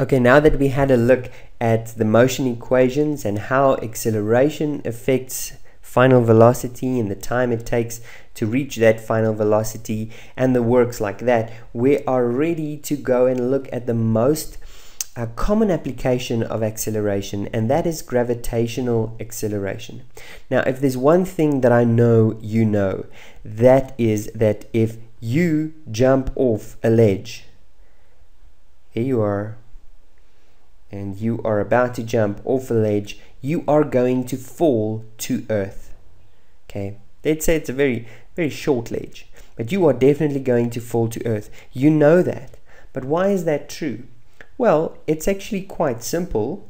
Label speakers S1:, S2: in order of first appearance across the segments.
S1: Okay, now that we had a look at the motion equations and how acceleration affects final velocity and the time it takes to reach that final velocity and the works like that, we are ready to go and look at the most uh, common application of acceleration, and that is gravitational acceleration. Now, if there's one thing that I know you know, that is that if you jump off a ledge, here you are, and you are about to jump off a ledge, you are going to fall to earth. Okay, let's say it's a very, very short ledge, but you are definitely going to fall to earth. You know that. But why is that true? Well, it's actually quite simple,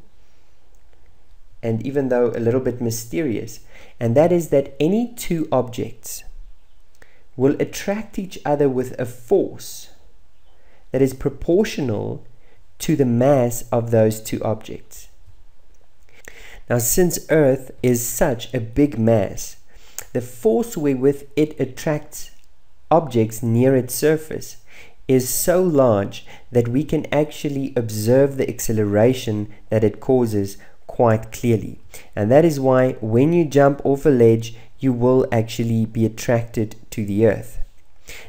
S1: and even though a little bit mysterious, and that is that any two objects will attract each other with a force that is proportional to the mass of those two objects. Now, since Earth is such a big mass, the force wherewith it attracts objects near its surface is so large that we can actually observe the acceleration that it causes quite clearly. And that is why when you jump off a ledge, you will actually be attracted to the earth.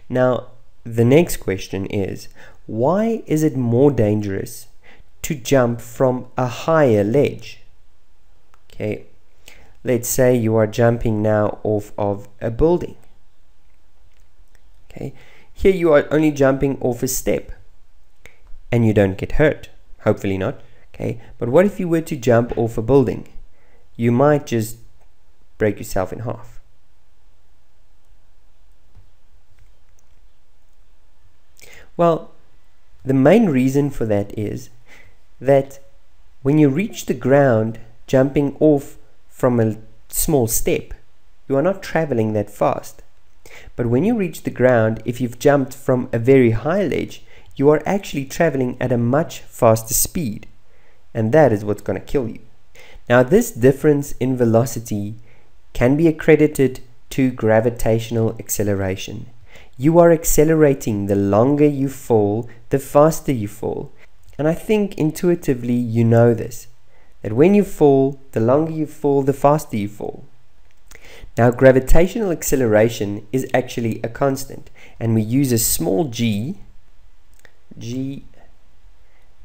S1: Now, the next question is why is it more dangerous to jump from a higher ledge? Okay, let's say you are jumping now off of a building. Okay, here you are only jumping off a step and you don't get hurt. Hopefully not. Okay, but what if you were to jump off a building? You might just break yourself in half. Well, the main reason for that is that when you reach the ground jumping off from a small step, you are not traveling that fast. But when you reach the ground, if you've jumped from a very high ledge, you are actually traveling at a much faster speed. And that is what's going to kill you. Now, this difference in velocity can be accredited to gravitational acceleration. You are accelerating the longer you fall, the faster you fall. And I think intuitively you know this that when you fall, the longer you fall, the faster you fall. Now, gravitational acceleration is actually a constant, and we use a small g, g,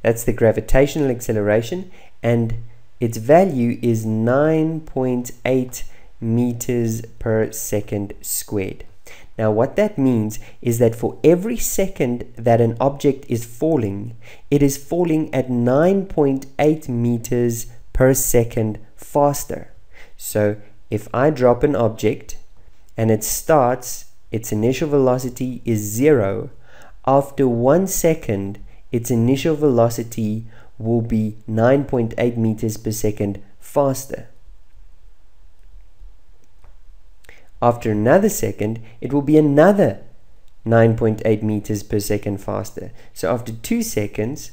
S1: that's the gravitational acceleration, and its value is 9.8 meters per second squared. Now what that means is that for every second that an object is falling, it is falling at 9.8 meters per second faster. So if I drop an object and it starts, its initial velocity is zero, after one second, its initial velocity will be 9.8 meters per second faster. After another second, it will be another 9.8 meters per second faster. So after two seconds,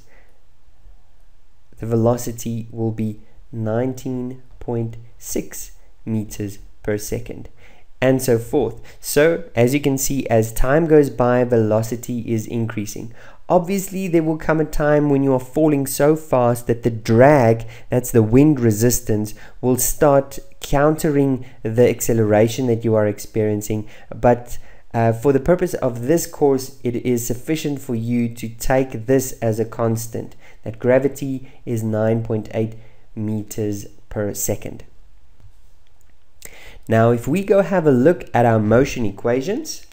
S1: the velocity will be 19.6 meters per second and so forth. So as you can see, as time goes by, velocity is increasing. Obviously, there will come a time when you are falling so fast that the drag, that's the wind resistance, will start countering the acceleration that you are experiencing. But uh, for the purpose of this course, it is sufficient for you to take this as a constant, that gravity is 9.8 meters per second. Now, if we go have a look at our motion equations,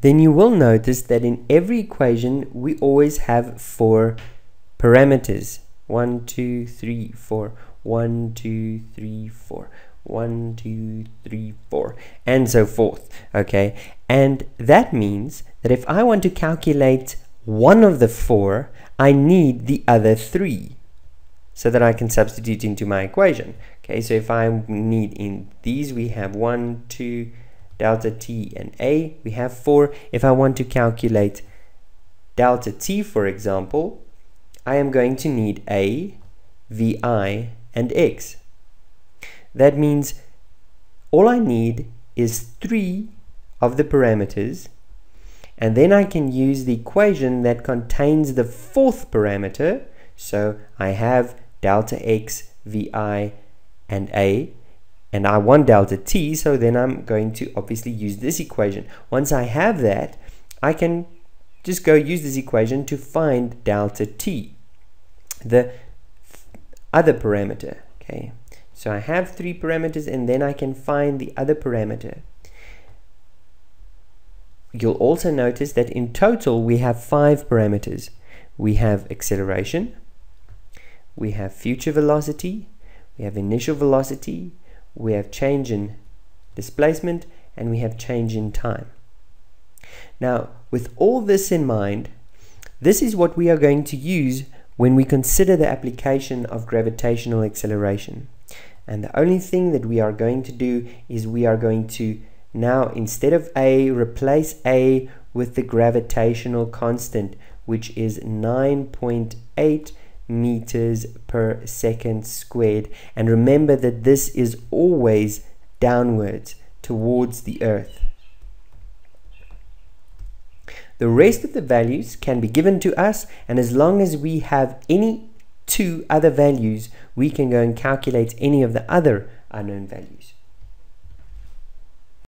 S1: then you will notice that in every equation we always have four parameters. One, two, three, four. One, two, three, four. One, two, three, four. And so forth. Okay. And that means that if I want to calculate one of the four, I need the other three so that I can substitute into my equation. Okay, so if I need in these, we have one, two, delta t and a, we have 4. If I want to calculate delta t, for example, I am going to need a, vi, and x. That means all I need is 3 of the parameters, And then I can use the equation that contains the fourth parameter. So I have delta x, vi, and a. And I want delta t, so then I'm going to obviously use this equation. Once I have that, I can just go use this equation to find delta t, the other parameter. Okay, so I have three parameters and then I can find the other parameter. You'll also notice that in total we have five parameters. We have acceleration, we have future velocity, we have initial velocity, we have change in displacement, and we have change in time. Now, with all this in mind, this is what we are going to use when we consider the application of gravitational acceleration. And the only thing that we are going to do is we are going to now, instead of A, replace A with the gravitational constant, which is 9.8 meters per second squared. And remember that this is always downwards towards the Earth. The rest of the values can be given to us, and as long as we have any two other values, we can go and calculate any of the other unknown values.